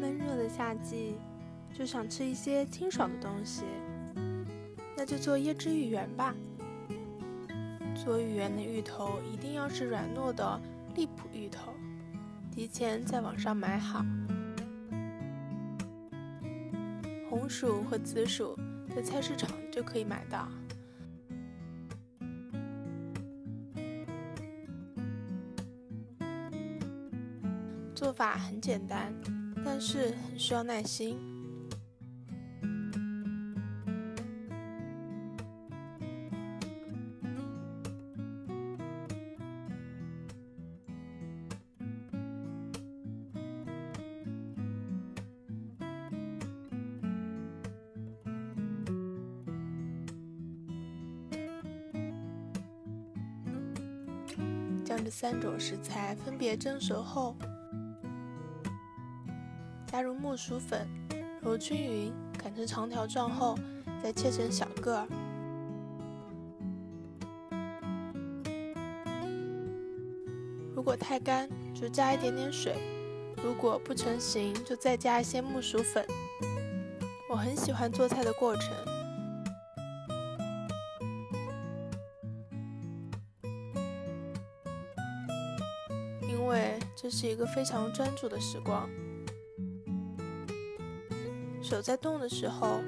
闷热的夏季，就想吃一些清爽的东西，那就做椰汁芋圆吧。做芋圆的芋头一定要是软糯的荔浦芋头，提前在网上买好。红薯和紫薯在菜市场就可以买到。做法很简单，但是很需要耐心。将这三种食材分别蒸熟后，加入木薯粉，揉均匀，擀成长条状后，再切成小个儿。如果太干，就加一点点水；如果不成形，就再加一些木薯粉。我很喜欢做菜的过程。因为这是一个非常专注的时光，手在动的时候，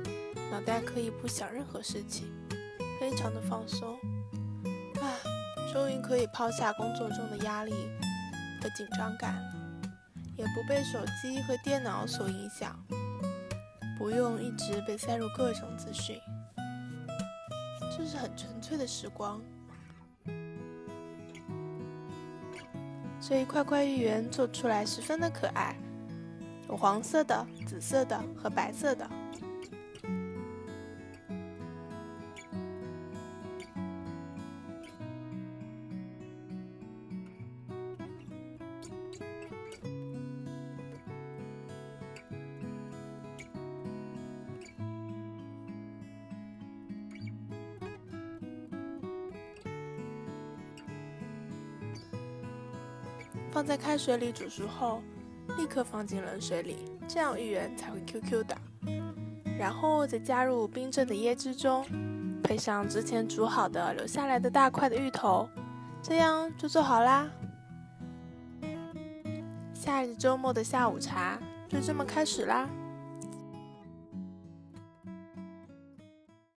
脑袋可以不想任何事情，非常的放松。啊，终于可以抛下工作中的压力和紧张感，也不被手机和电脑所影响，不用一直被塞入各种资讯，这是很纯粹的时光。所以块块芋圆做出来十分的可爱，有黄色的、紫色的和白色的。放在开水里煮熟后，立刻放进冷水里，这样芋圆才会 Q Q 的。然后再加入冰镇的椰汁中，配上之前煮好的留下来的大块的芋头，这样就做好啦。夏日周末的下午茶就这么开始啦。